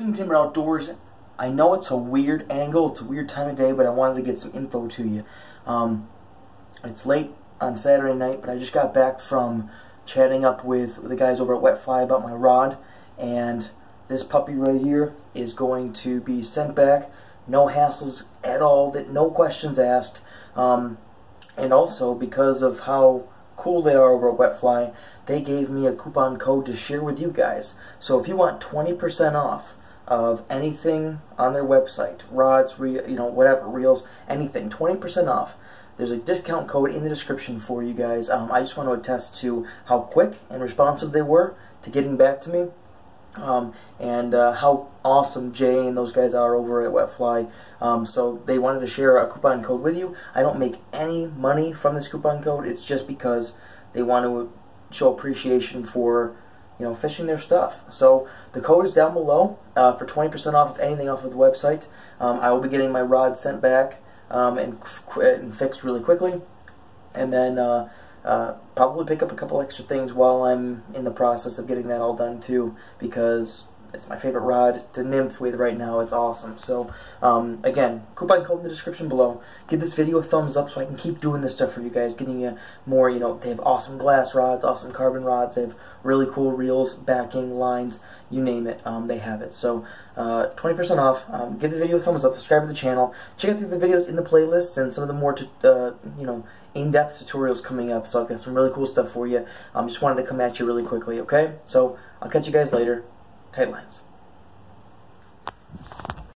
Twig 'N' Timber Outdoors. I know it's a weird angle, it's a weird time of day, but I wanted to get some info to you. Um, it's late on Saturday night, but I just got back from chatting up with the guys over at WetFly about my rod, and this puppy right here is going to be sent back. No hassles at all, no questions asked. Um, and also, because of how cool they are over at WetFly, they gave me a coupon code to share with you guys. So if you want 20% off of anything on their website, rods, re you know, whatever, reels, anything, 20% off. There's a discount code in the description for you guys. Um, I just want to attest to how quick and responsive they were to getting back to me. Um, and uh, how awesome Jay and those guys are over at WetFly. Um, so they wanted to share a coupon code with you. I don't make any money from this coupon code. It's just because they want to show appreciation for you know fishing their stuff. So the code is down below uh, for 20% off of anything off of the website. Um, I will be getting my rod sent back um, and, and fixed really quickly, and then. Uh, uh, probably pick up a couple extra things while I'm in the process of getting that all done too, because it's my favorite rod to nymph with right now. It's awesome. So, um, again, coupon code in the description below. Give this video a thumbs up so I can keep doing this stuff for you guys, getting you more, you know, they have awesome glass rods, awesome carbon rods, they have really cool reels, backing, lines, you name it, um, they have it. So, 20% uh, off. Um, give the video a thumbs up, subscribe to the channel, check out the videos in the playlists and some of the more, uh, you know, in-depth tutorials coming up. So I've got some really cool stuff for you. I um, just wanted to come at you really quickly, okay? So I'll catch you guys later. Tight lines.